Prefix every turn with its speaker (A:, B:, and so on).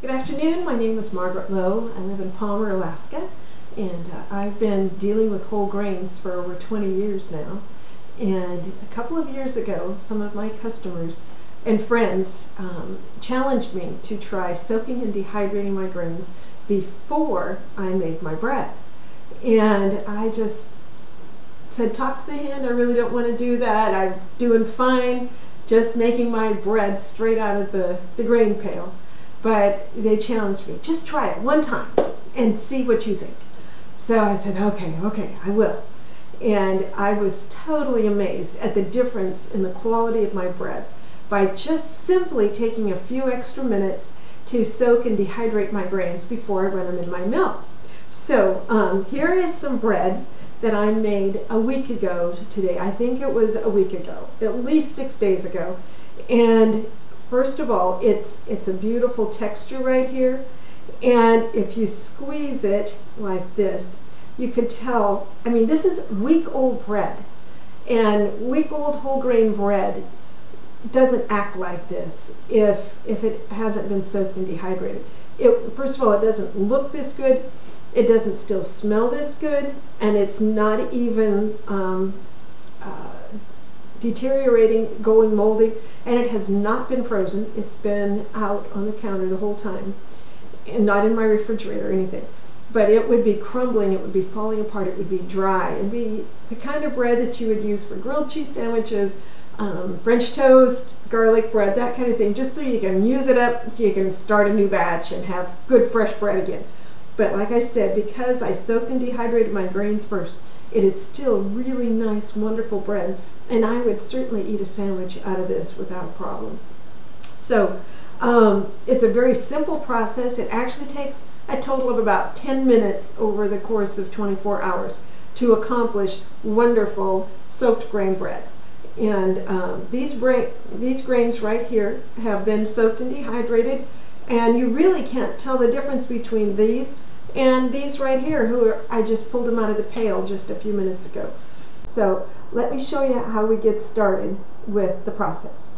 A: Good afternoon. My name is Margaret Lowe. I live in Palmer, Alaska, and uh, I've been dealing with whole grains for over 20 years now. And a couple of years ago, some of my customers and friends um, challenged me to try soaking and dehydrating my grains before I made my bread. And I just said, talk to the hand, I really don't want to do that. I'm doing fine, just making my bread straight out of the, the grain pail. But they challenged me, just try it one time and see what you think. So I said, okay, okay, I will. And I was totally amazed at the difference in the quality of my bread by just simply taking a few extra minutes to soak and dehydrate my grains before I run them in my mill. So um, here is some bread that I made a week ago today. I think it was a week ago, at least six days ago. And first of all, it's, it's a beautiful texture right here. And if you squeeze it like this, you can tell, I mean, this is week old bread. And week old whole grain bread doesn't act like this if, if it hasn't been soaked and dehydrated. It, first of all, it doesn't look this good it doesn't still smell this good, and it's not even um, deteriorating, going moldy, and it has not been frozen. It's been out on the counter the whole time, and not in my refrigerator or anything. But it would be crumbling, it would be falling apart, it would be dry. It'd be the kind of bread that you would use for grilled cheese sandwiches, um, French toast, garlic bread, that kind of thing, just so you can use it up so you can start a new batch and have good fresh bread again. But like I said, because I soaked and dehydrated my grains first, it is still really nice, wonderful bread. And I would certainly eat a sandwich out of this without a problem. So um, it's a very simple process. It actually takes a total of about 10 minutes over the course of 24 hours to accomplish wonderful soaked grain bread. And um, these, these grains right here have been soaked and dehydrated, and you really can't tell the difference between these and these right here, who are, I just pulled them out of the pail just a few minutes ago. So let me show you how we get started with the process.